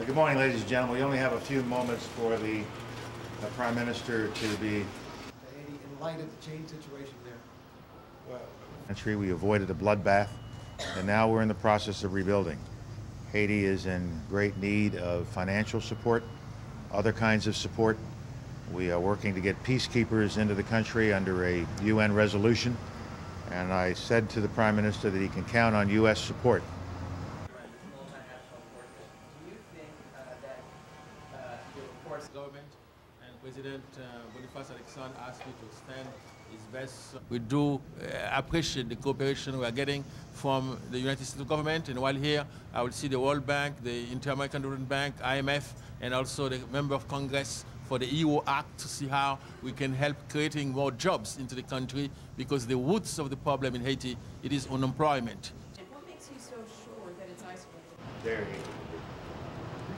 Good morning, ladies and gentlemen. We only have a few moments for the uh, Prime Minister to be Haiti in light of the change situation there. country. We avoided a bloodbath, and now we're in the process of rebuilding. Haiti is in great need of financial support, other kinds of support. We are working to get peacekeepers into the country under a UN resolution, and I said to the Prime Minister that he can count on U.S. support. multinational forces. Do you think uh, that uh, your government and President uh, Boniface Alexandre asked me to stand his best. We do uh, appreciate the cooperation we are getting from the United States government. And while here, I will see the World Bank, the Inter-American Development Bank, IMF, and also the member of Congress for the HERO Act to see how we can help creating more jobs into the country because the roots of the problem in Haiti, it is unemployment. And what makes you so sure that it's isolated? There you go.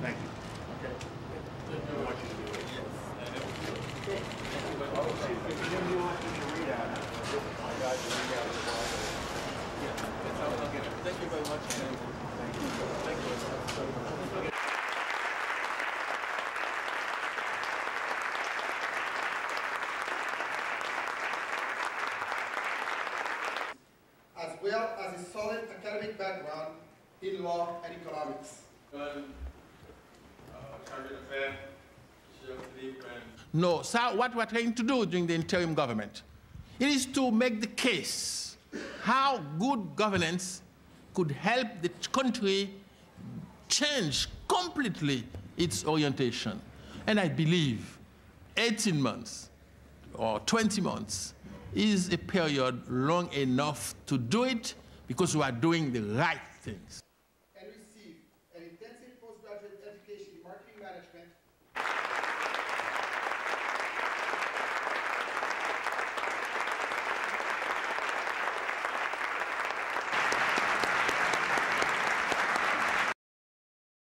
Thank you. Thank you very much. as well as a solid academic background in law and economics. No, so what we're trying to do during the interim government, it is to make the case how good governance could help the country change completely its orientation. And I believe 18 months or 20 months is a period long enough to do it because we are doing the right things. And receive an intensive postgraduate education in marketing management